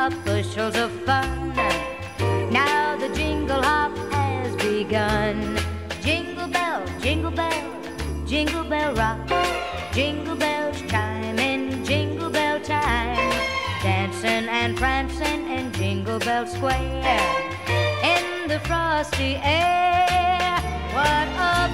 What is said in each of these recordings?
of bushels of fun. Now the jingle hop has begun. Jingle bell, jingle bell, jingle bell rock. Jingle bells chime in jingle bell time. Dancing and prancing in Jingle Bell Square. In the frosty air. What a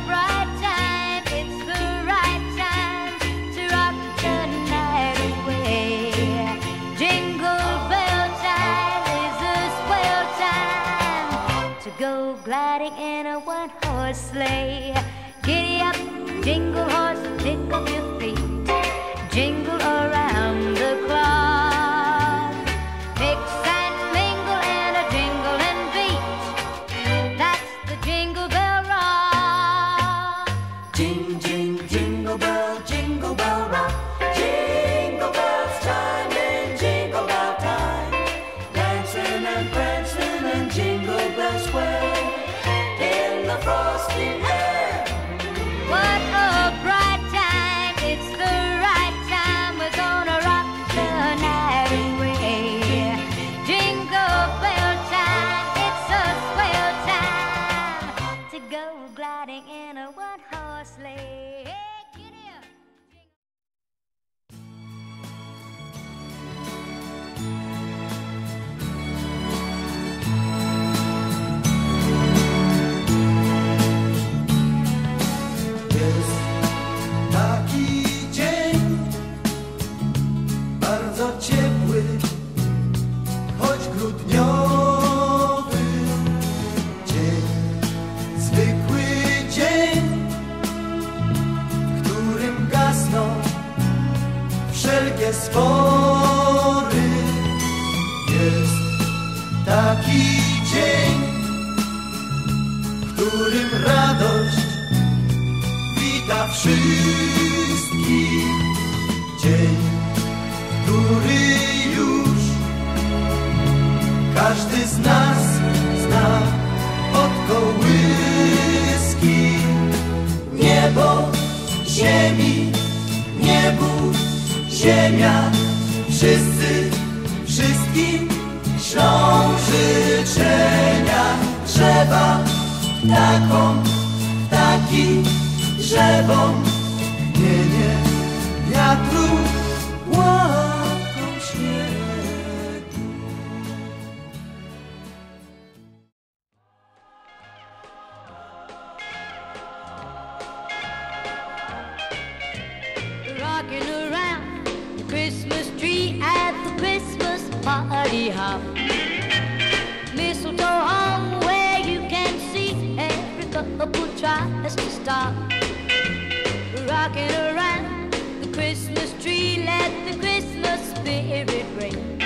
go gliding in a one horse sleigh. Giddy up, jingle horse, pick up your the frosty którym radość wita wszystkich. Dzień, który już każdy z nas zna od kołyski. Niebo, ziemi, niebu, ziemia, wszyscy, wszystkim ślą życzenia. Drzewa, ptakom, ptaki drzewom mienie wiatru łapką śniegu. rocking around the Christmas tree at the Christmas party hop. Mistletoe hung tries to stop. Rocking around the Christmas tree, let the Christmas spirit ring.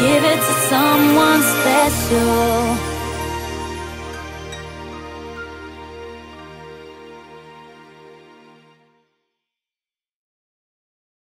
Give it to someone special.